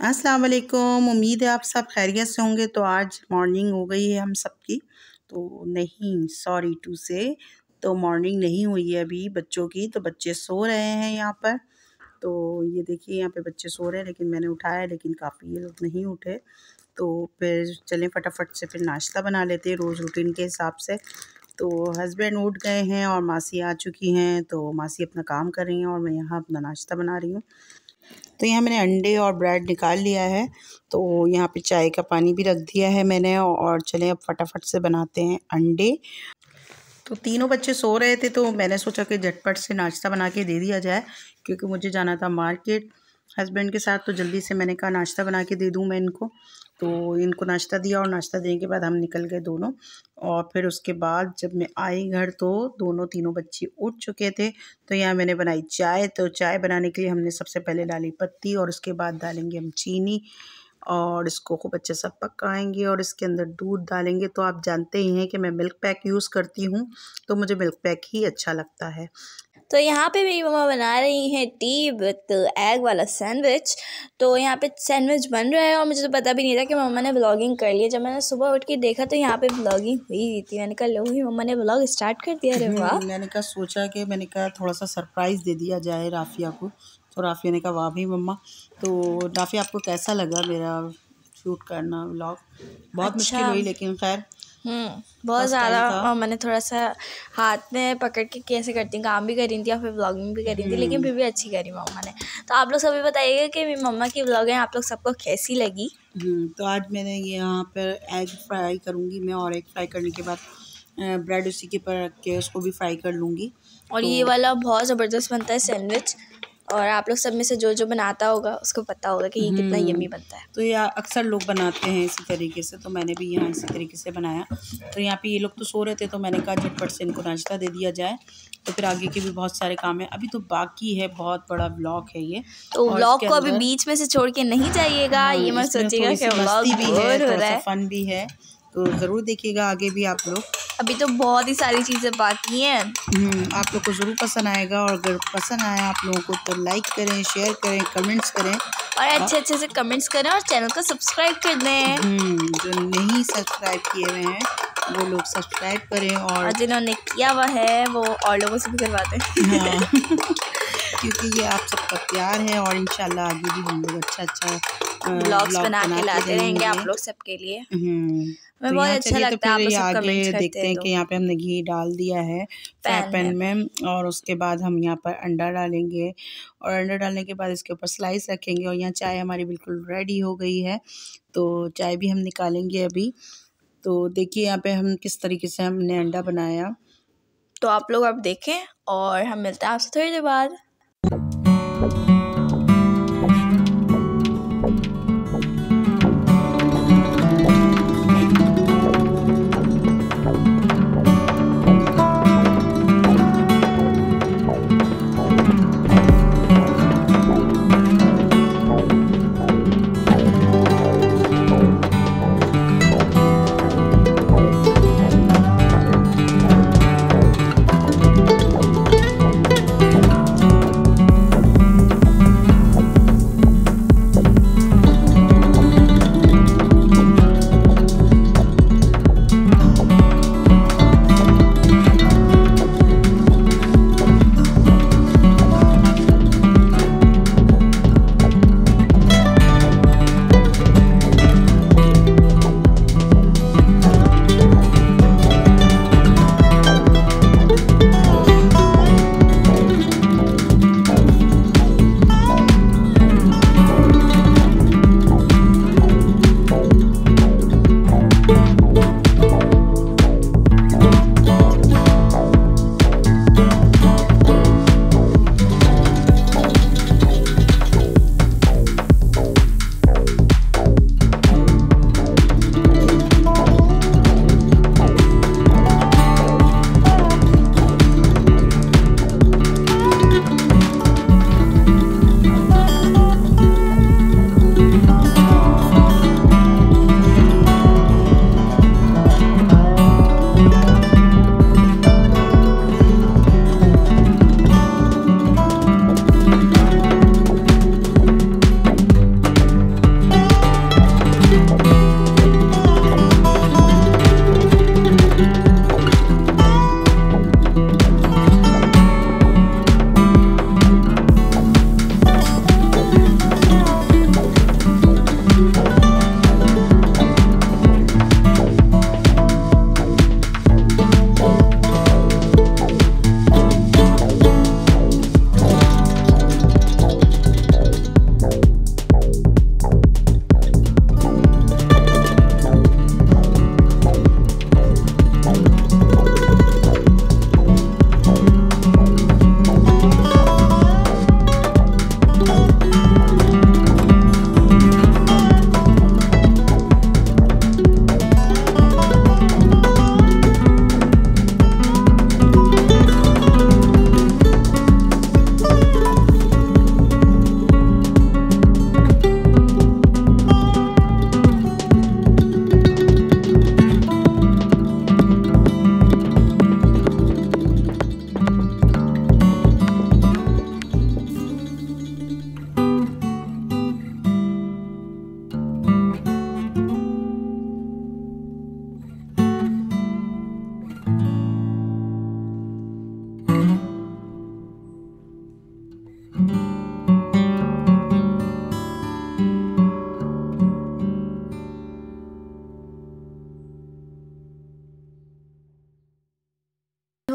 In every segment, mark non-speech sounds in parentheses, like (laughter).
अस्सलाम वालेकुम उम्मीद है आप सब खैरियत से होंगे। तो आज मॉर्निंग हो गई है हम सबकी। तो नहीं सॉरी टू से तो मॉर्निंग नहीं हुई है अभी बच्चों की। तो बच्चे सो रहे हैं यहाँ पर। तो ये देखिए, यहाँ पे बच्चे सो रहे हैं, लेकिन मैंने उठाया, लेकिन काफ़ी ये लोग नहीं उठे। तो फिर चलें फटाफट से फिर नाश्ता बना लेते हैं रोज़ रूटीन के हिसाब से। तो हस्बैंड उठ गए हैं और मासी आ चुकी हैं। तो मासी अपना काम कर रही हैं और मैं यहाँ अपना नाश्ता बना रही हूँ। तो यहाँ मैंने अंडे और ब्रेड निकाल लिया है। तो यहाँ पे चाय का पानी भी रख दिया है मैंने और चलें अब फटाफट से बनाते हैं अंडे। तो तीनों बच्चे सो रहे थे तो मैंने सोचा कि झटपट से नाश्ता बना के दे दिया जाए, क्योंकि मुझे जाना था मार्केट। हस्बैंड के साथ तो जल्दी से मैंने कहा, नाश्ता बना के दे दूँ मैं इनको। तो इनको नाश्ता दिया और नाश्ता देने के बाद हम निकल गए दोनों। और फिर उसके बाद जब मैं आई घर तो दोनों तीनों बच्चे उठ चुके थे। तो यहाँ मैंने बनाई चाय। तो चाय बनाने के लिए हमने सबसे पहले डाली पत्ती और उसके बाद डालेंगे हम चीनी और इसको खूब अच्छे से पकाएँगे और इसके अंदर दूध डालेंगे। तो आप जानते ही हैं कि मैं मिल्क पैक यूज़ करती हूँ तो मुझे मिल्क पैक ही अच्छा लगता है। तो यहाँ पे मेरी मम्मा बना रही हैं टी विथ एग वाला सैंडविच तो यहाँ पे सैंडविच बन रहा है और मुझे तो पता भी नहीं था कि मम्मा ने ब्लॉगिंग कर लिया। जब मैंने सुबह उठ के देखा तो यहाँ पे ब्लॉगिंग हुई हुई थी। मैंने कहा लो ही मम्मा ने ब्लॉग स्टार्ट कर दिया अरे वाह! मैंने कहा सोचा कि मैंने कहा थोड़ा सा सरप्राइज़ दे दिया जाए राफिया को। तो राफिया ने कहा वाह भी मम्मा। तो राफिया आपको कैसा लगा मेरा शूट करना व्लॉग बहुत अच्छा। मुश्किल हुई लेकिन खैर बहुत ज़्यादा मैंने थोड़ा सा हाथ में पकड़ के कैसे करती हूँ काम भी करी थी और फिर ब्लॉगिंग भी करी थी लेकिन हम्म। फिर भी अच्छी करी मम्मा ने। तो आप लोग सभी बताइएगा कि मेरी मम्मा की ब्लॉग है आप लोग सबको कैसी लगी? हम्म, तो आज मैंने यहाँ पर एग फ्राई करूँगी मैं और एग फ्राई करने के बाद ब्रेड उसी के ऊपर रख के उसको भी फ्राई कर लूँगी। और तो, ये वाला बहुत ज़बरदस्त बनता है सैंडविच और आप लोग सब में से जो जो बनाता होगा उसको पता होगा कि ये कितना यमी हम्म। बनता है। तो ये अक्सर लोग बनाते हैं इसी तरीके से तो मैंने भी यहाँ इसी तरीके से बनाया। तो यहाँ पे ये लोग तो सो रहे थे तो मैंने कहा झटपट से इनको नाश्ता दे दिया जाए। तो फिर आगे के भी बहुत सारे काम है। अभी तो बाकी है बहुत बड़ा ब्लॉग है ये। तो ब्लॉग को अभी बीच में से छोड़ के नहीं जाइएगा हाँ, ये मत सोचिएगा कि ब्लॉग भी है फन भी है तो ज़रूर देखिएगा आगे भी आप लोग। अभी तो बहुत ही सारी चीज़ें बाकी हैं। हम्म, आप लोग को ज़रूर पसंद आएगा और अगर पसंद आया आप लोगों को तो लाइक करें शेयर करें कमेंट्स करें। और अच्छे अच्छे से कमेंट्स करें और चैनल को सब्सक्राइब कर दें। हम्म, जो नहीं सब्सक्राइब किए हुए हैं वो लोग सब्सक्राइब करें और जिन्होंने किया हुआ है वो और लोगों से भी करवाते हैं हाँ। (laughs) क्योंकि ये आप सबका प्यार है और इंशाल्लाह आगे भी हम लोग अच्छा अच्छा ब्लॉग्स बना के लाते रहेंगे आप लोग सबके लिए। मैं तो बहुत अच्छा लगता है आप आगे देखते हैं कि यहाँ पे हमने घी डाल दिया है फ्राई पैन में और उसके बाद हम यहाँ पर अंडा डालेंगे और अंडा डालने के बाद इसके ऊपर स्लाइस रखेंगे और यहाँ चाय हमारी बिल्कुल रेडी हो गई है। तो चाय भी हम निकालेंगे अभी। तो देखिए यहाँ पे हम किस तरीके से हमने अंडा बनाया। तो आप लोग अब देखें और हम मिलते हैं आपसे थोड़ी देर बाद।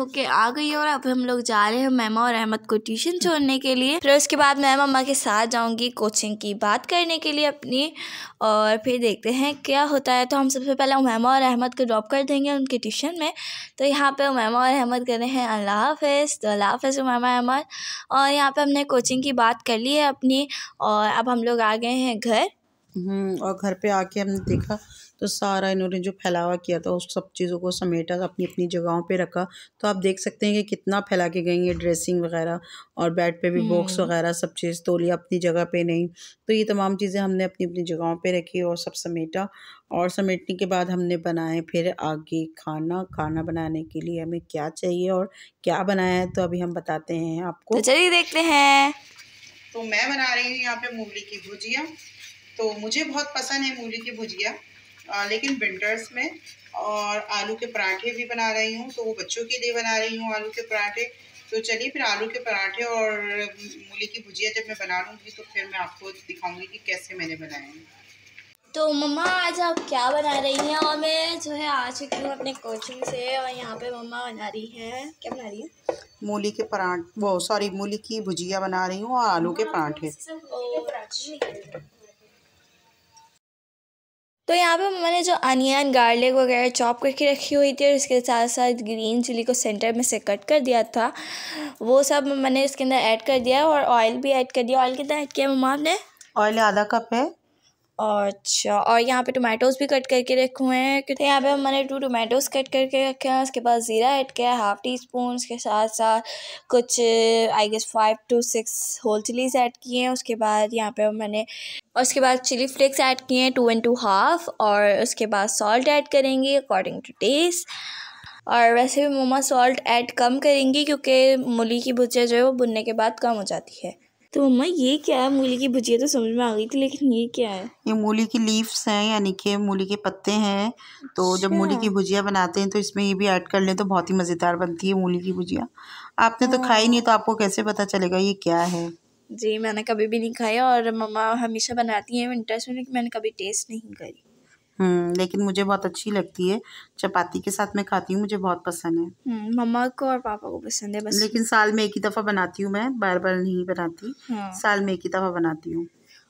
होके आ गई और अब हम लोग जा रहे हैं मैमा और अहमद को ट्यूशन छोड़ने के लिए। फिर उसके बाद मैं मम्मा के साथ जाऊँगी कोचिंग की बात करने के लिए अपनी और फिर देखते हैं क्या होता है। तो हम सबसे पहले मैमा और अहमद को ड्रॉप कर देंगे उनके ट्यूशन में। तो यहाँ पे मैमा और अहमद कर रहे हैं, अल्लाह हाफ़ तो अल्लाह हाफ़ मैमा अहमद। और यहाँ पे हमने कोचिंग की बात कर ली है अपनी और अब हम लोग आ गए हैं घर। और घर पे आके हमने देखा तो सारा इन्होंने जो फैलावा किया था उस सब चीज़ों को समेटा अपनी अपनी जगहों पे रखा। तो आप देख सकते हैं कि कितना फैला के गई है ड्रेसिंग वगैरह और बेड पे भी बॉक्स हम्म। वगैरह सब चीज़ तोलिया अपनी जगह पे नहीं। तो ये तमाम चीज़ें हमने अपनी अपनी जगहों पे रखी और सब समेटा और समेटने के बाद हमने बनाए फिर आगे खाना खाना बनाने के लिए हमें क्या चाहिए और क्या बनाया है तो अभी हम बताते हैं आपको। तो चलिए देखते हैं। तो मैं बना रही हूँ यहाँ पे मूली की भुजिया। तो मुझे बहुत पसंद है मूली की भुजिया लेकिन विंटर्स में और आलू के पराठे भी बना रही हूँ तो वो बच्चों के लिए बना रही हूँ आलू के पराठे तो चलिए फिर आलू के पराठे और मूली की भुजिया जब मैं बना लूँगी तो फिर मैं आपको दिखाऊँगी कि कैसे मैंने बनाए हैं तो मम्मा आज आप क्या बना रही हैं और मैं जो है आ चुकी हूँ अपने कोचिंग से और यहाँ पे मम्मा बना रही है क्या बना रही है मूली के पराठ वो सॉरी मूली की भुजिया बना रही हूँ और आलू के पराठे तो यहाँ पे मैंने जो अनियन, गार्लिक वगैरह चॉप करके रखी हुई थी और इसके साथ साथ ग्रीन चिली को सेंटर में से कट कर दिया था, वो सब मैंने इसके अंदर ऐड कर दिया और ऑयल भी ऐड कर दिया। ऑयल कितना ऐड किया मम्मा ने ऑयल आधा कप है। अच्छा और यहाँ पे टोमेटोज़ भी कट करके रखे हुए हैं, क्योंकि यहाँ पे मैंने टू टोमेटोज़ कट करके रखे हैं, उसके बाद ज़ीरा ऐड किया हाफ़ टी स्पून उसके साथ साथ कुछ I guess five to six whole chillies add किए हैं, उसके बाद यहाँ पे मैंने, और उसके बाद चिली फ्लेक्स ऐड किए हैं टू एंड टू हाफ़ और उसके बाद सॉल्ट ऐड करेंगे अकॉर्डिंग टू टेस्ट और वैसे भी मोमा सॉल्ट ऐड कम करेंगी, क्योंकि मूली की भुजिया जो है वो भुनने के बाद कम हो जाती है। तो मम्मा ये क्या है? मूली की भुजिया तो समझ में आ गई थी लेकिन ये क्या है? ये मूली की लीव्स हैं यानी कि मूली के पत्ते हैं। तो जब मूली की अच्छा। भुजिया बनाते हैं तो इसमें ये भी ऐड कर लें तो बहुत ही मज़ेदार बनती है मूली की भुजिया। आपने तो खाई नहीं तो आपको कैसे पता चलेगा ये क्या है? जी मैंने कभी भी नहीं खाया और मम्मा हमेशा बनाती हैं विंटर्स में मैंने कभी टेस्ट नहीं करी। लेकिन मुझे बहुत अच्छी लगती है। चपाती के साथ मैं खाती हूँ मुझे बहुत पसंद है। हम्म, मम्मा को और पापा को पसंद है बस। लेकिन साल में एक ही दफ़ा बनाती हूँ मैं बार बार नहीं बनाती। हाँ। साल में एक ही दफ़ा बनाती हूँ।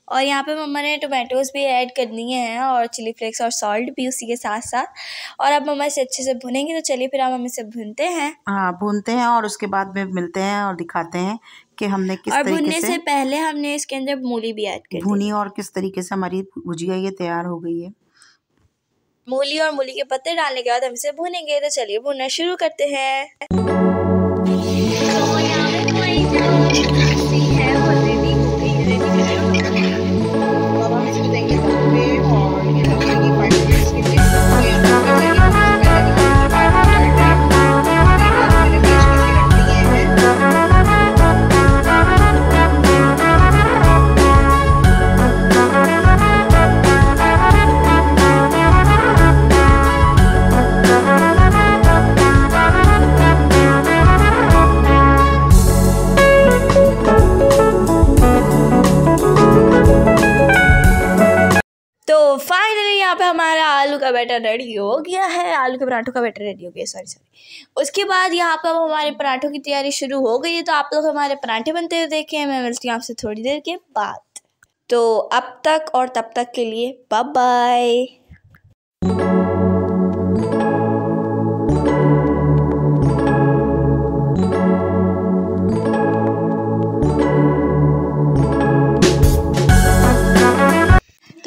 और यहाँ पे मम्मा ने टोमेटोज़ भी ऐड कर दिए हैं और चिली फ्लेक्स और सॉल्ट भी उसी के साथ साथ और अब मम्मा इसे अच्छे से भुनेंगे तो चलिए फिर हम इसे भूनते हैं। हाँ भूनते हैं और उसके बाद में मिलते हैं और दिखाते हैं कि हमने किस और भुनने से, से पहले हमने इसके अंदर मूली भी ऐड कर भुनी और किस तरीके से हमारी भुजिया ये तैयार हो गई है। मूली और मूली के पत्ते डालने के बाद हम इसे भूनेंगे। तो चलिए भूनना शुरू करते हैं। यहाँ पे हमारा आलू का बैटर रेडी हो गया है। आलू के पराठों का बैटर रेडी हो गया सॉरी सॉरी उसके बाद यहाँ पर हमारे पराठों की तैयारी शुरू हो गई है। तो आप लोग हमारे पराठे बनते हुए देखे हैं। मैं मिलती हूँ आपसे थोड़ी देर के बाद। तो अब तक और तब तक के लिए बाय बाय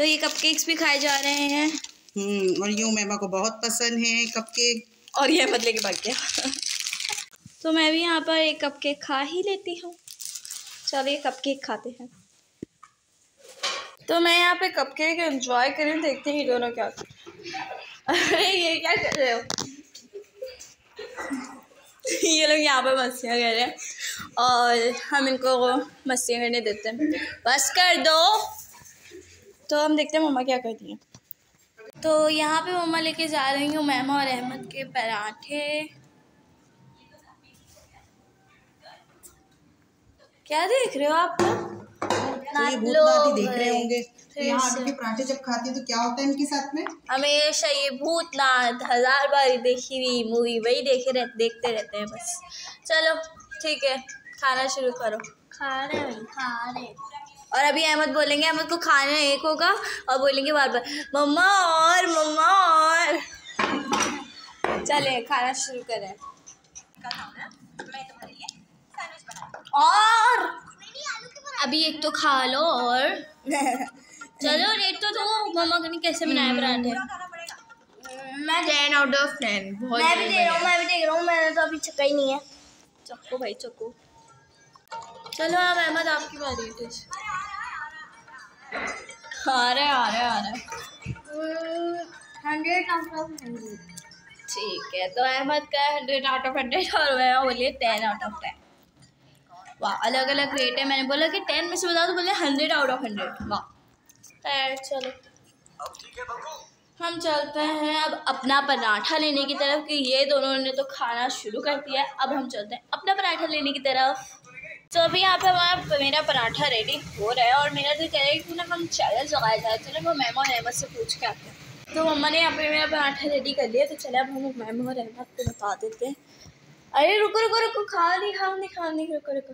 ये कपकेक्स भी खाए जा रहे हैं। हम्म और यूँ मेमा को बहुत पसंद है कपकेक और ये बदले के भाग गया। (laughs) तो मैं भी यहाँ पर एक कपकेक खा ही लेती हूँ। चलिए कपकेक खाते हैं। तो मैं यहाँ पे कपकेक एंजॉय करें देखते हैं ये दोनों क्या (laughs) अरे ये क्या कर रहे हो? (laughs) ये लोग यहाँ पे मस्तियाँ कर रहे हैं। और हम इनको मस्तियाँ करने देते हैं। बस कर दो। तो हम देखते हैं मम्मा क्या करती हैं। तो यहाँ पे मम्मा लेके जा रही हूँ मैमा और अहमद के पराठे। क्या देख रहे हो आप? तो ये भूतनाथ ही देख रहे होंगे। तो यहाँ के पराठे जब खाते हैं तो क्या होता है इनके साथ में? हमेशा ये भूतनाथ हज़ार बार देखी हुई मूवी वही देखे रहते देखते रहते हैं बस। चलो ठीक है खाना शुरू करो। खा रहे खा रहे और अभी अहमद बोलेंगे अहमद को खाना एक होगा और बोलेंगे बार बार मम्मा और मम्मा और। चले खाना शुरू करें। और? अभी एक तो खा लो और। (laughs) चलो रेट तो दो। मम्मा ने कैसे बनाए पराठे? मैं टेन आउट ऑफ़ टेन मैं भी दे रहा हूँ मैं भी देख रहा हूँ मैंने तो अभी चक्का ही नहीं है। चक्को भाई चक्को चलो अब अहमद आपकी बारी है आ रहा है आ रहा है आ रहा है। ठीक है तो अहमद का हंड्रेड आउट ऑफ़ हंड्रेड और मैं बोलिए टेन आउट ऑफ़ टेन। वाह अलग अलग रेट है। मैंने बोला कि टेन में से बताओ तो बोले हंड्रेड आउट ऑफ़ हंड्रेड। वाह चलो। हम चलते हैं अब अपना पराठा लेने की तरफ़ कि ये दोनों ने तो खाना शुरू कर दिया है। अब हम चलते हैं अपना पराठा लेने की तरफ़। तो अभी यहाँ पे हमारा मेरा पराठा रेडी हो रहा है और मेरा दिल कह रहा है कि ना हम चैलेंज लगाया जाए तो ना वो मैम और अहमद से पूछ के आते हैं। तो मम्मा ने यहाँ पे मेरा पराठा रेडी कर लिया तो चले अब हम मैम और अहमद को बता देते हैं। अरे रुको रुको रुको खा नहीं खाओ नहीं खाओ नहीं रुको। रुको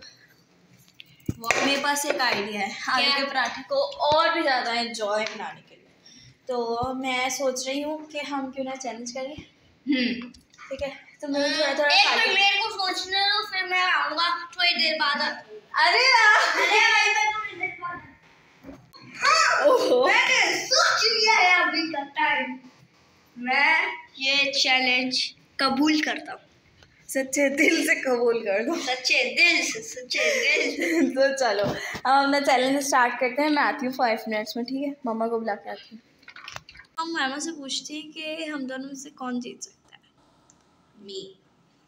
मेरे पास एक आइडिया है आलू के पराठे को और भी ज़्यादा इंजॉय बनाने के लिए। तो मैं सोच रही हूँ कि हम क्यों ना चैलेंज करें। ठीक है? तो मैं थोड़ा थोड़ा एक मिनट मेरे को सोचने दो फिर मैं आऊँगा थोड़ी देर बाद। अरे अरे भाई मैं थोड़ी देर बाद। ओहो। मैंने सोच लिया है अभी का टाइम मैं ये चैलेंज कबूल करता हूँ। सच्चे दिल से कबूल कर दो। सच्चे दिल से सच्चे दिल से। (laughs) तो चलो हम अपना चैलेंज स्टार्ट करते हैं। मैं आती हूँ फाइव मिनट्स में ठीक है? मम्मा को बुला के आती हूँ। हम मामा से पूछते हैं कि हम दोनों में से कौन जीत सकता है? मी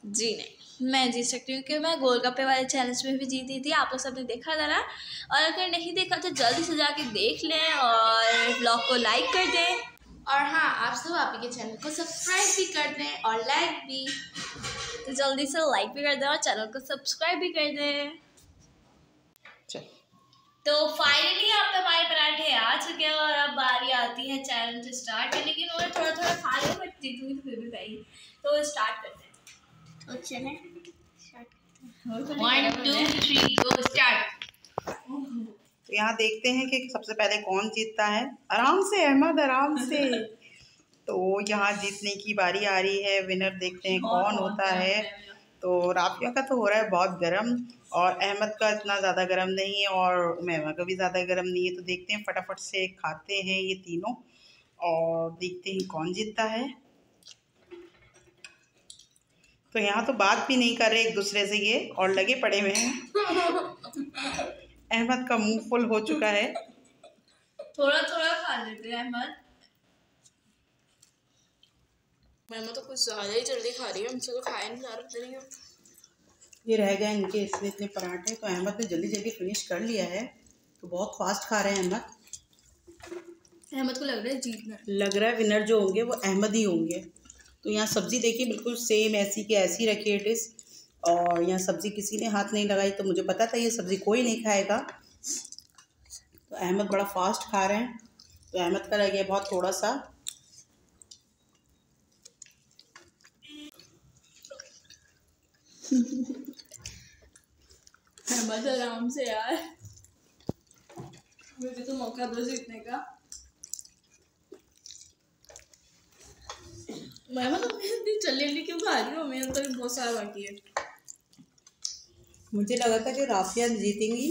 जी नहीं। मैं जीत सकती हूँ, क्योंकि मैं गोलगप्पे वाले चैलेंज में भी जीती थी, आप लोग सबने देखा था ना और अगर नहीं देखा तो जल्दी से जाके देख लें और ब्लॉग को लाइक कर दें। और हाँ आप सब आप के चैनल को सब्सक्राइब भी कर दें और लाइक भी। तो जल्दी से लाइक भी कर दें और चैनल को सब्सक्राइब भी कर दें। तो फाइनली आप पे हमारे पराठे आ चुके हैं और अब बारी आती है चैलेंज स्टार्ट करने की। उन्होंने थोड़ा थोड़ा खा लिया बट जीतूँगी तो फिर भी पाएगी तो स्टार्ट करते हैं। तो चले। One two three go start तो यहाँ देखते हैं कि सबसे पहले कौन जीतता है। आराम से अहमद आराम से। (laughs) तो यहाँ जीतने की बारी आ रही है। विनर देखते हैं कौन होता है। तो राफिया का तो हो रहा है बहुत गर्म। और अहमद का इतना ज़्यादा गर्म नहीं है और उमैमा का भी ज़्यादा गर्म नहीं है। तो देखते हैं फटाफट से खाते हैं ये तीनों और देखते हैं कौन जीतता है। तो यहाँ तो बात भी नहीं कर रहे एक दूसरे से ये और लगे पड़े हुए हैं। अहमद का मुँह फुल हो चुका है। थोड़ा थोड़ा खा लेते हैं अहमद। मैम तो कुछ ज़्यादा ही जल्दी खा रही है। हमसे तो खाया नहीं जा रहा ये रह गए इनके इसमें इतने पराठे तो अहमद ने जल्दी जल्दी फिनिश कर लिया है। तो बहुत फास्ट खा रहे हैं अहमद। अहमद को लग रहा है जीतना लग रहा है विनर जो होंगे वो अहमद ही होंगे। तो यहाँ सब्ज़ी देखिए बिल्कुल सेम ऐसी के ऐसी रखी है डिश और यहाँ सब्ज़ी किसी ने हाथ नहीं लगाई तो मुझे पता था ये सब्ज़ी कोई नहीं खाएगा। तो अहमद बड़ा फास्ट खा रहे हैं। तो अहमद का रह गया बहुत थोड़ा सा (laughs) अहमद आराम से यार। मुझे तो मौका दो जीतने का। मैं मतलब इतनी जल्दी जल्दी क्यों खा रही हूँ? मेरे तो बहुत सारा बाकी है। मुझे लगा था कि राफिया जीतेंगी।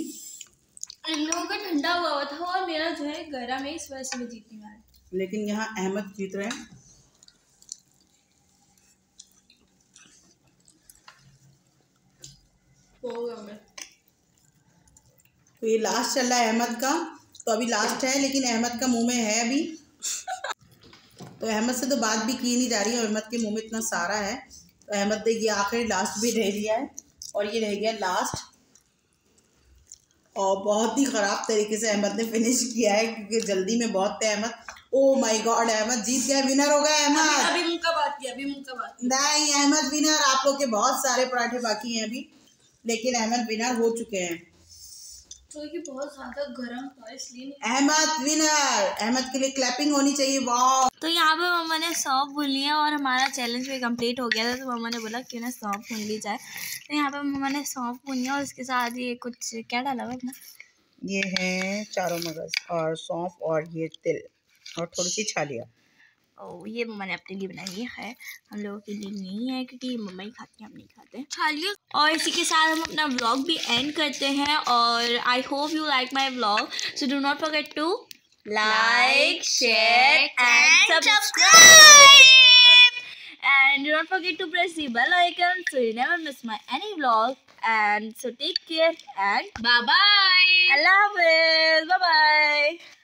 इन लोगों का ठंडा हुआ हुआ था और मेरा जो है गर्म है इस वजह से मैं जीतने वाली लेकिन यहाँ अहमद जीत रहे हैं। होगा मैं तो ये लास्ट चल रहा है अहमद का। तो अभी लास्ट है लेकिन अहमद का मुँह में है अभी। तो अहमद से तो बात भी की नहीं जा रही है अहमद के मुँह में इतना सारा है। तो अहमद ने ये आखिरी लास्ट भी रह लिया है और ये रह गया लास्ट और बहुत ही ख़राब तरीके से अहमद ने फिनिश किया है क्योंकि जल्दी में बहुत थे Ahmed. Oh my God Ahmed जीत गया विनर हो गया अहमद। अभी मुँह का बात किया अभी मुँह का बात नहीं अहमद विनर आप लोग के बहुत सारे पराठे बाकी हैं अभी। लेकिन अहमद विनर हो चुके हैं। तो ये बहुत ज़्यादा गर्म था इसलिए अहमद विनर अहमद के लिए क्लैपिंग होनी चाहिए वाह तो यहाँ पे मम्मा ने सौंफ भून लिया और हमारा चैलेंज भी कंप्लीट हो गया था तो मम्मा ने बोला क्यों ना सौंफ भून ली जाए? तो यहाँ पे मम्मा ने सौंफ भून लिया और उसके साथ ये कुछ क्या डाला हुआ अपना? ये है चारों मगज और सौंफ और ये तिल और थोड़ी सी छालिया। ओ ये मम्मा ने अपने लिए बनाई है हम लोगों के लिए नहीं है क्योंकि मम्मा ही खाती हैं हम नहीं खाते चलिए और इसी के साथ हम अपना व्लॉग भी एंड करते हैं और I hope you like my vlog so do not forget to like share and subscribe and do not forget to press the bell icon so you never miss my any vlog. And so take care and bye bye Allah Hafiz. Bye bye